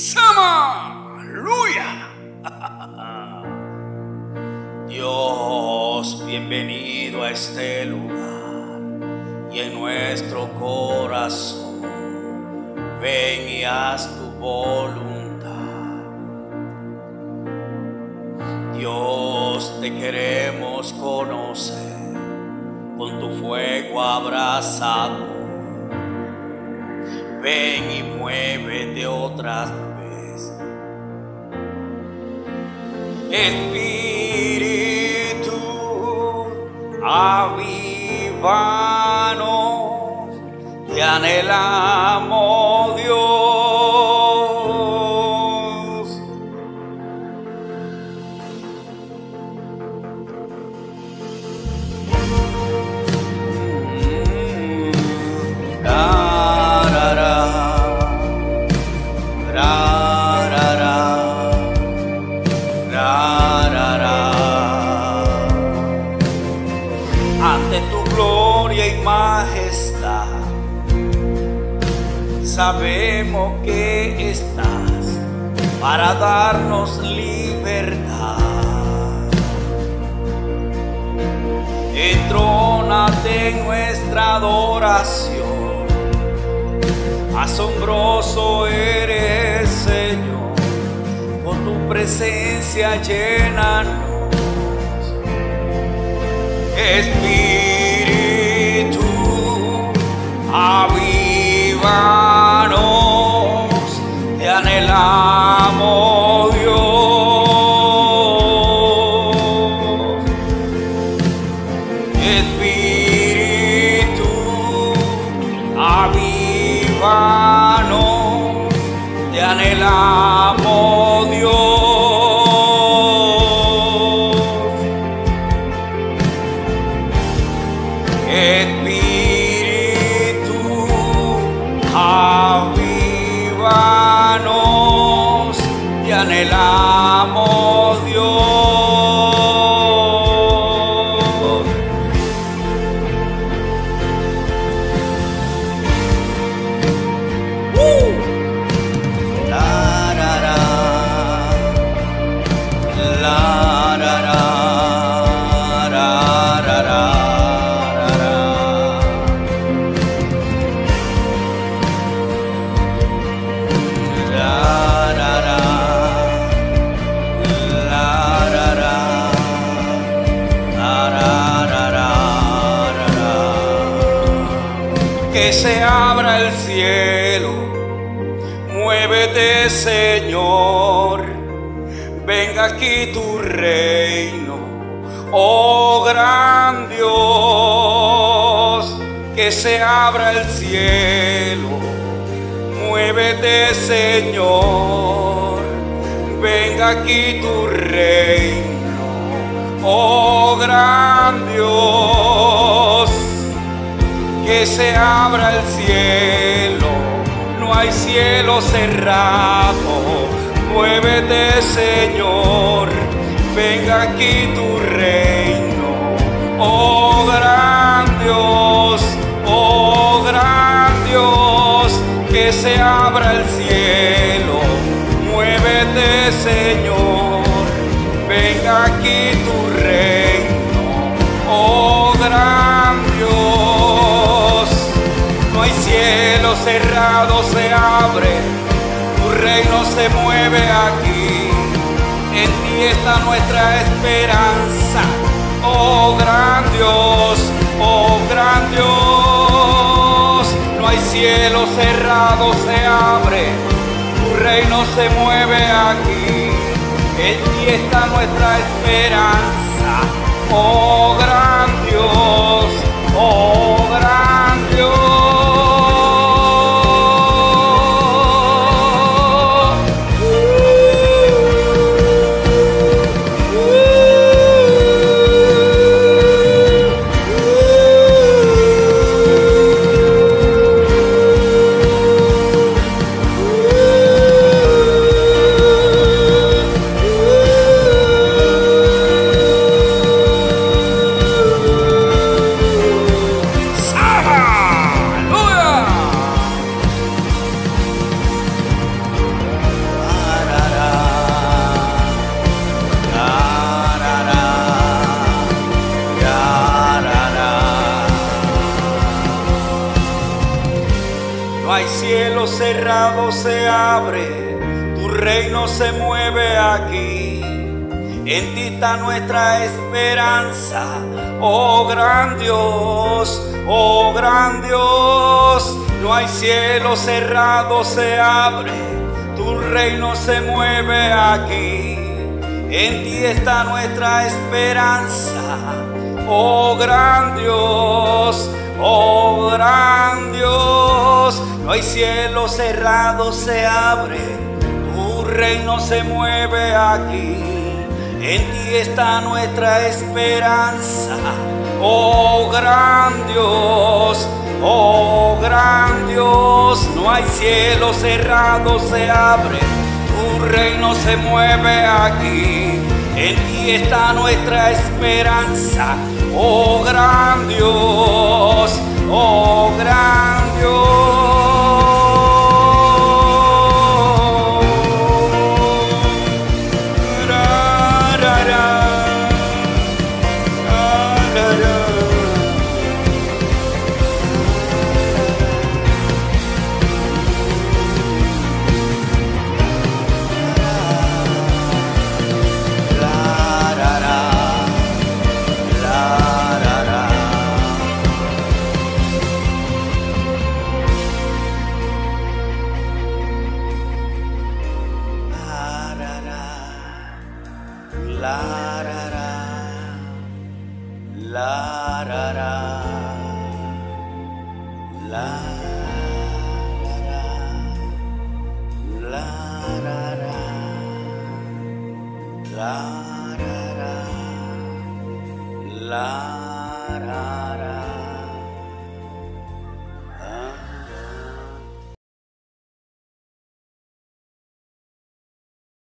Sama. Dios, bienvenido a este lugar y en nuestro corazón. Ven y haz tu voluntad. Dios, te queremos conocer con tu fuego abrazado Ven y muévete otra vez. Espíritu, avívanos, te anhelamos sabemos que estás para darnos libertad. Entrónate en nuestra adoración. Asombroso eres, Señor, con tu presencia llénanos. Espíritu, Espíritu, avívanos, te anhelamos, Dios. Se abra el cielo. Muévete, Señor, venga aquí tu reino, oh gran Dios, que se abra el cielo. Muévete, Señor, venga aquí tu reino, oh gran Dios que se abra el cielo, no hay cielo cerrado. Muévete, Señor, venga aquí tu reino. Oh gran Dios, oh gran Dios, que se abra el cielo. Muévete, Señor, venga aquí tu reino. Cerrado, se abre, tu reino se mueve aquí, en ti está nuestra esperanza, oh gran Dios, oh gran Dios, no hay cielo cerrado, se abre, tu reino se mueve aquí, en ti está nuestra esperanza, oh cerrado se abre, tu reino se mueve aquí. En ti está nuestra esperanza, oh gran Dios, oh gran Dios. No hay cielo cerrado, se abre, tu reino se mueve aquí. En ti está nuestra esperanza, oh gran Dios, hay cielo cerrado, se abre, tu reino se mueve aquí. En ti está nuestra esperanza, oh gran Dios, oh gran Dios. No hay cielo cerrado, se abre, tu reino se mueve aquí. En ti está nuestra esperanza, oh gran Dios, oh La, ra, ra. La, ra, ra. La, ra, ra. La, ra, ra. La, ra, ra. La,